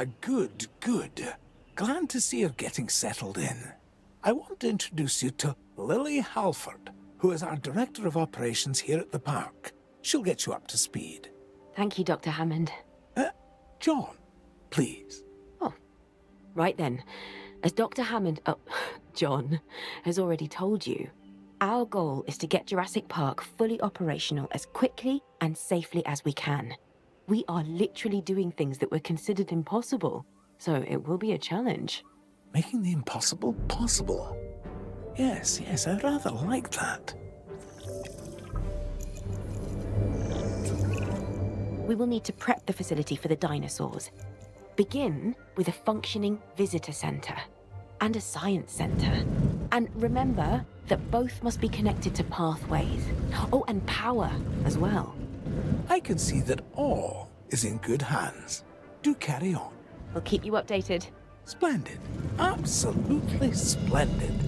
Ah, good, good. Glad to see you're getting settled in. I want to introduce you to Lily Halford, who is our Director of Operations here at the park. She'll get you up to speed. Thank you, Dr. Hammond. Uh, John, please. Oh, right then. As Dr. Hammond, oh, John, has already told you, our goal is to get Jurassic Park fully operational as quickly and safely as we can. We are literally doing things that were considered impossible, so it will be a challenge. Making the impossible possible. Yes, yes, I rather like that. We will need to prep the facility for the dinosaurs. Begin with a functioning visitor center and a science center. And remember that both must be connected to pathways. Oh, and power as well. I can see that all is in good hands. Do carry on. We'll keep you updated. Splendid. Absolutely splendid.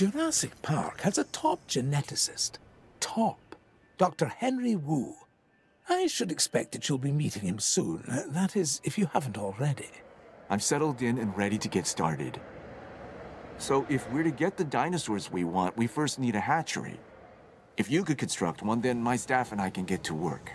Jurassic Park has a top geneticist. Top. Dr. Henry Wu. I should expect that you'll be meeting him soon. That is, if you haven't already. I'm settled in and ready to get started. So if we're to get the dinosaurs we want, we first need a hatchery. If you could construct one, then my staff and I can get to work.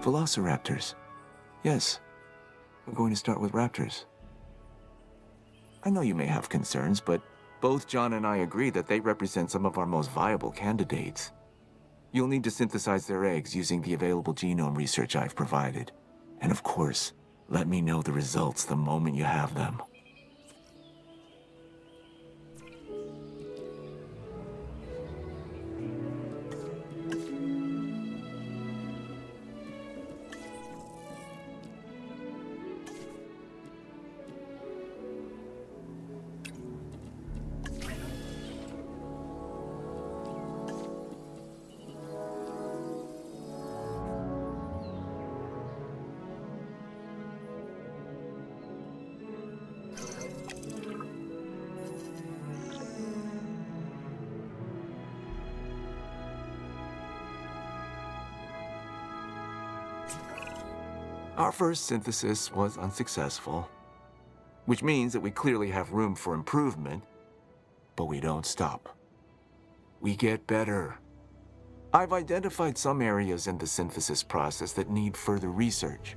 Velociraptors. Yes, we're going to start with raptors. I know you may have concerns, but both John and I agree that they represent some of our most viable candidates. You'll need to synthesize their eggs using the available genome research I've provided. And of course, let me know the results the moment you have them. Our first synthesis was unsuccessful, which means that we clearly have room for improvement, but we don't stop. We get better. I've identified some areas in the synthesis process that need further research.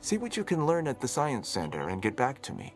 See what you can learn at the Science Center and get back to me.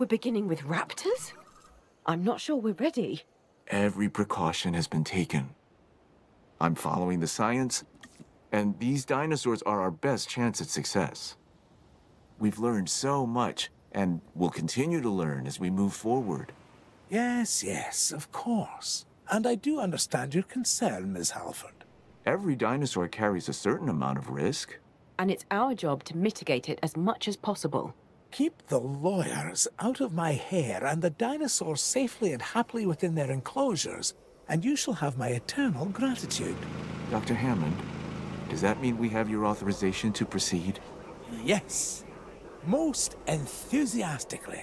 We're beginning with raptors? I'm not sure we're ready. Every precaution has been taken. I'm following the science, and these dinosaurs are our best chance at success. We've learned so much, and will continue to learn as we move forward. Yes, yes, of course. And I do understand your concern, Miss Halford. Every dinosaur carries a certain amount of risk. And it's our job to mitigate it as much as possible. Keep the lawyers out of my hair and the dinosaurs safely and happily within their enclosures, and you shall have my eternal gratitude. Dr. Hammond, does that mean we have your authorization to proceed? Yes, most enthusiastically.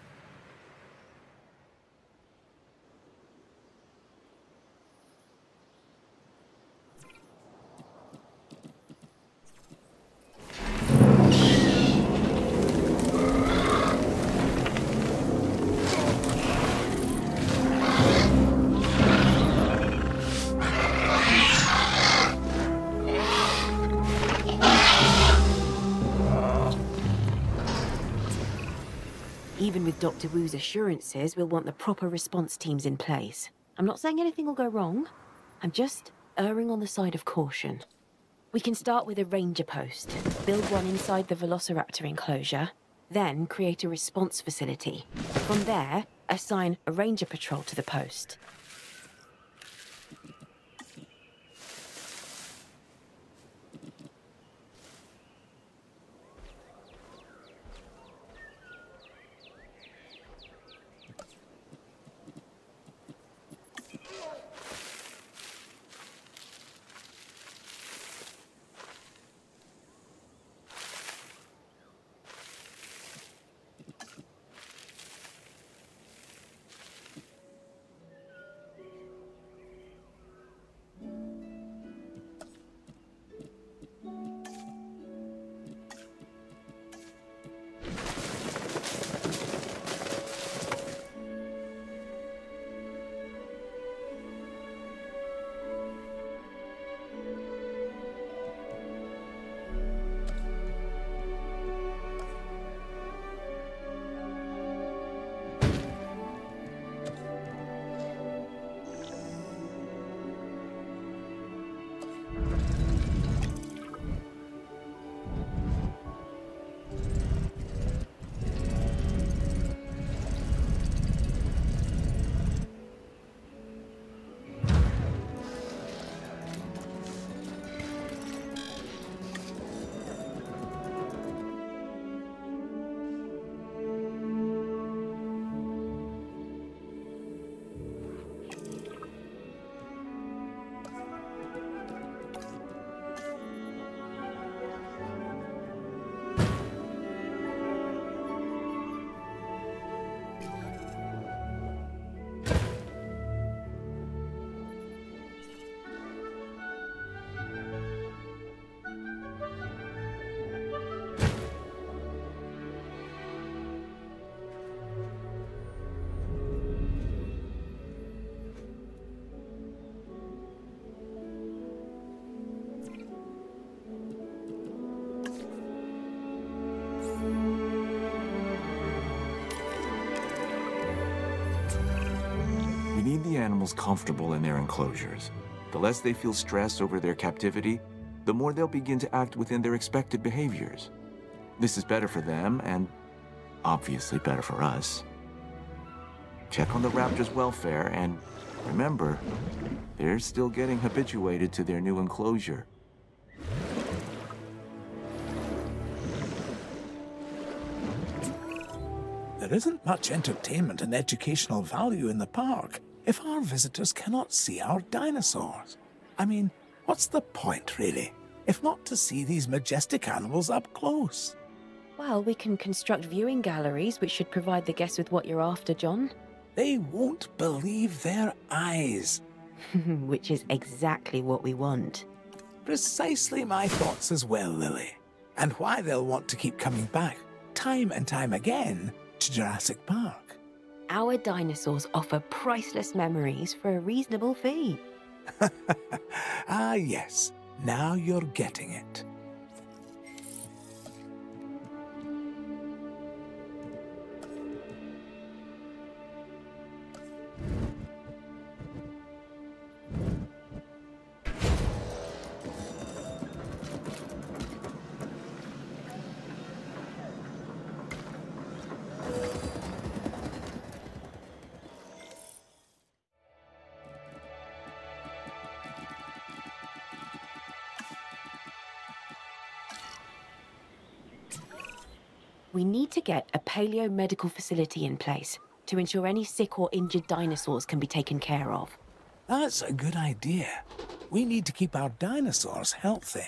Dr. Wu's assurances, we'll want the proper response teams in place. I'm not saying anything will go wrong. I'm just erring on the side of caution. We can start with a ranger post, build one inside the Velociraptor enclosure, then create a response facility. From there, assign a ranger patrol to the post. Animals comfortable in their enclosures. The less they feel stress over their captivity, the more they'll begin to act within their expected behaviors. This is better for them and obviously better for us. Check on the raptors' welfare and remember, they're still getting habituated to their new enclosure. There isn't much entertainment and educational value in the park if our visitors cannot see our dinosaurs. I mean, what's the point, really, if not to see these majestic animals up close? Well, we can construct viewing galleries, which should provide the guests with what you're after, John. They won't believe their eyes. which is exactly what we want. Precisely my thoughts as well, Lily. And why they'll want to keep coming back, time and time again, to Jurassic Park. Our dinosaurs offer priceless memories for a reasonable fee. ah, yes. Now you're getting it. We need to get a paleo medical facility in place to ensure any sick or injured dinosaurs can be taken care of. That's a good idea. We need to keep our dinosaurs healthy.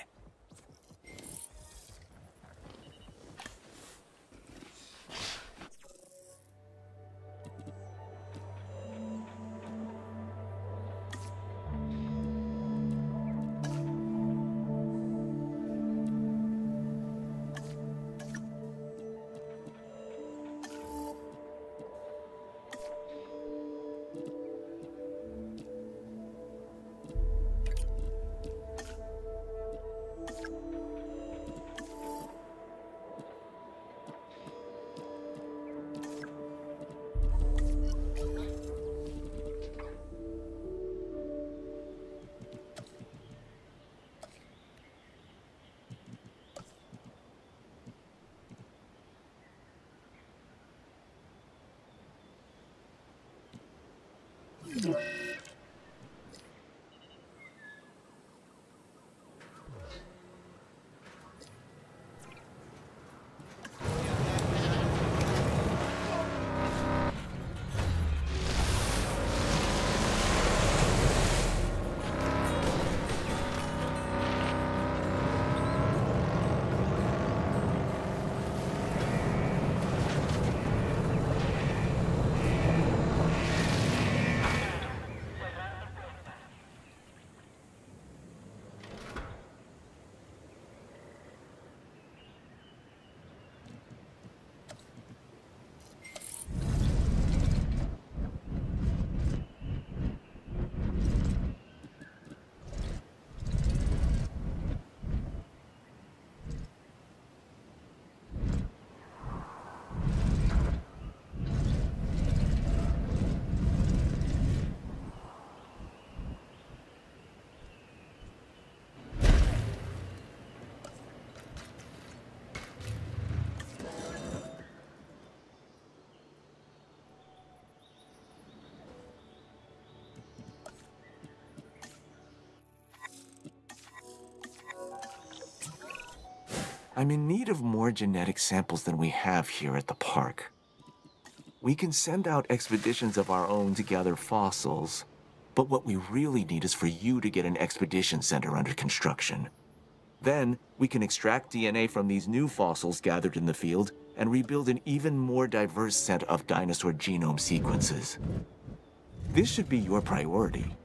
I'm in need of more genetic samples than we have here at the park. We can send out expeditions of our own to gather fossils, but what we really need is for you to get an expedition center under construction. Then, we can extract DNA from these new fossils gathered in the field and rebuild an even more diverse set of dinosaur genome sequences. This should be your priority.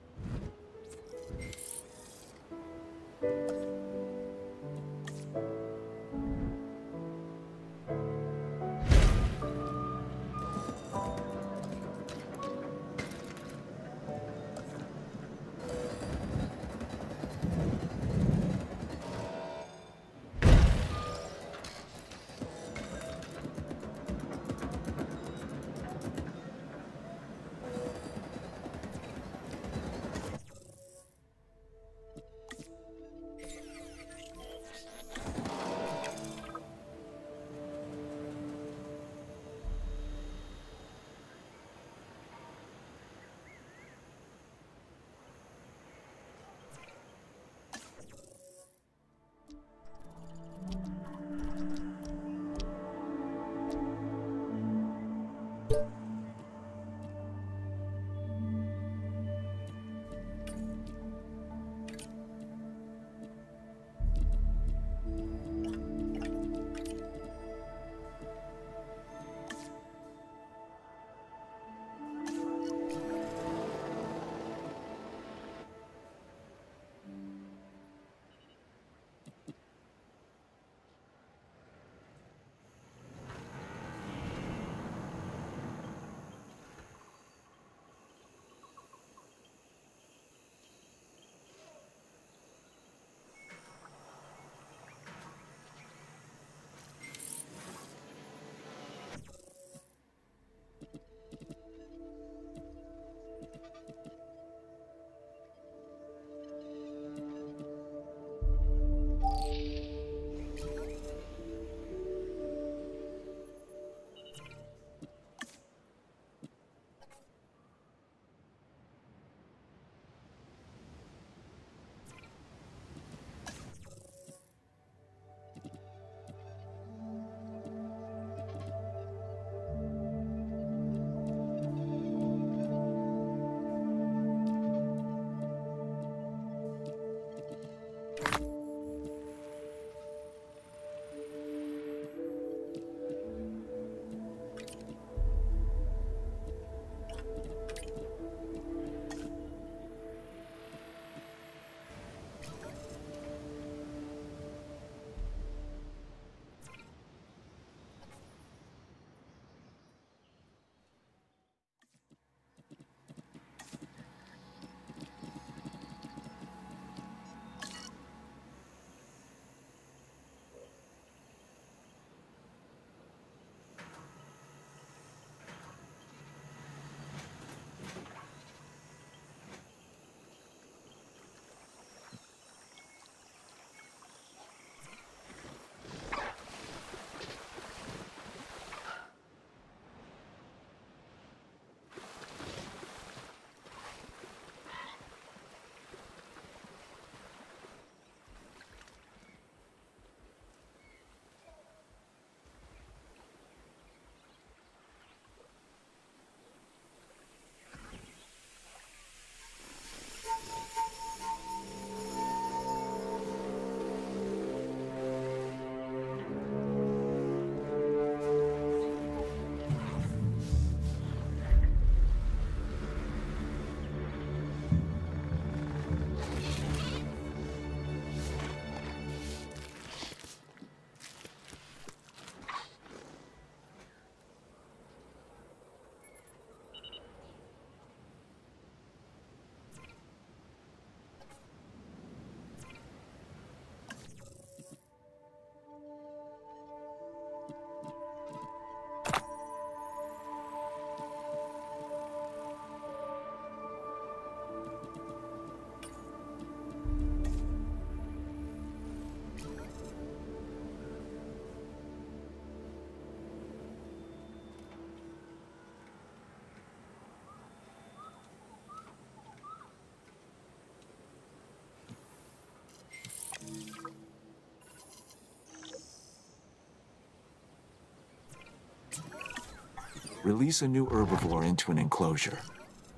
Release a new herbivore into an enclosure.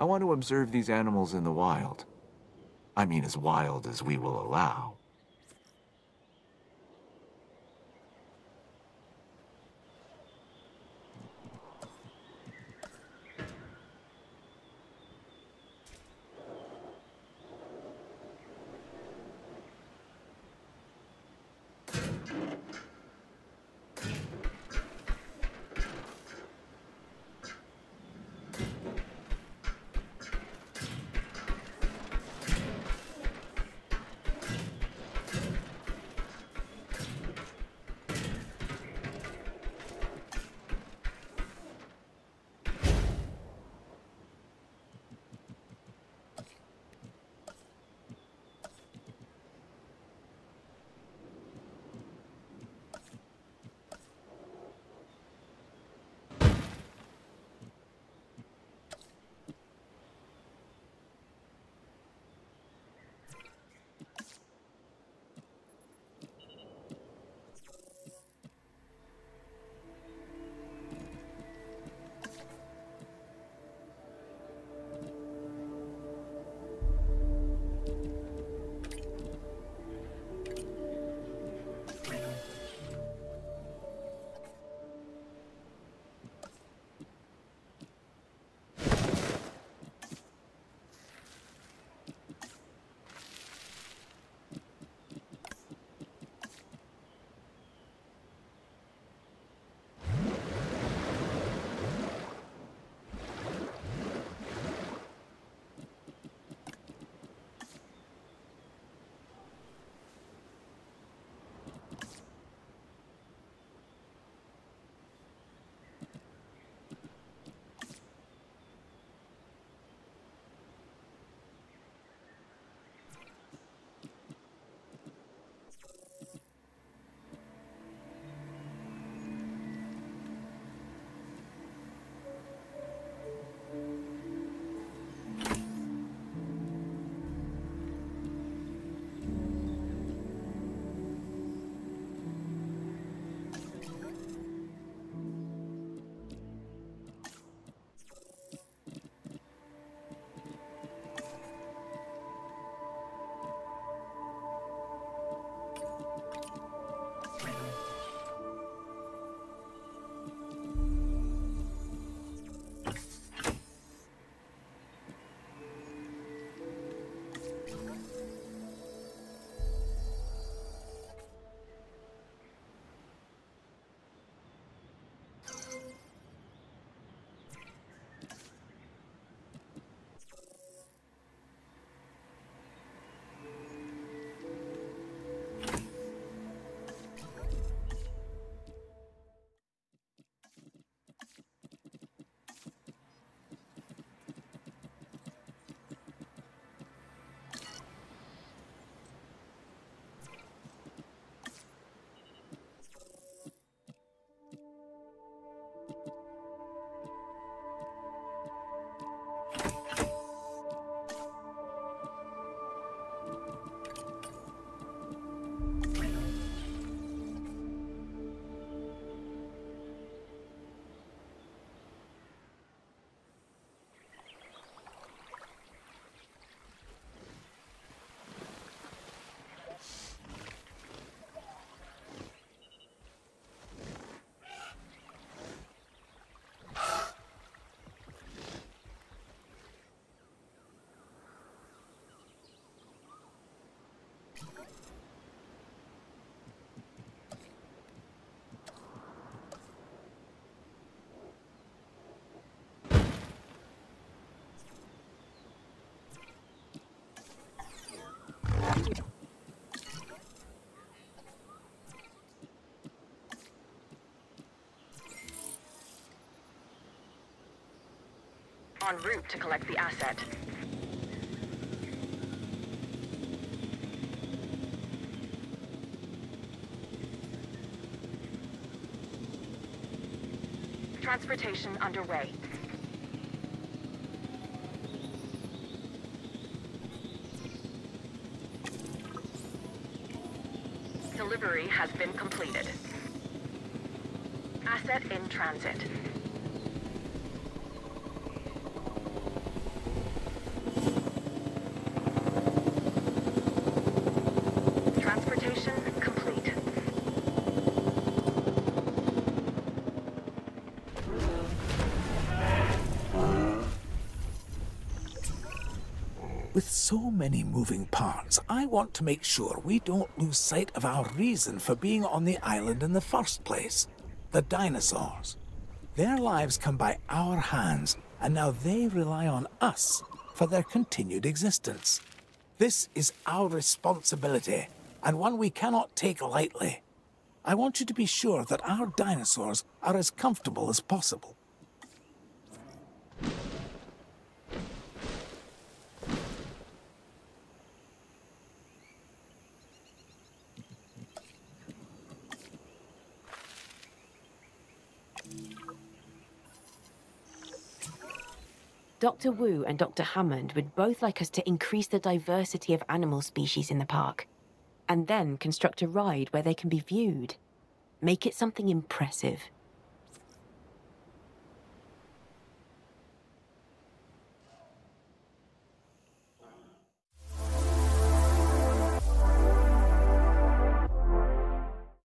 I want to observe these animals in the wild. I mean as wild as we will allow. En route to collect the asset. Transportation underway. Delivery has been completed. Asset in transit. With so many moving parts, I want to make sure we don't lose sight of our reason for being on the island in the first place the dinosaurs. Their lives come by our hands, and now they rely on us for their continued existence. This is our responsibility, and one we cannot take lightly. I want you to be sure that our dinosaurs are as comfortable as possible. Dr. Wu and Dr. Hammond would both like us to increase the diversity of animal species in the park, and then construct a ride where they can be viewed. Make it something impressive.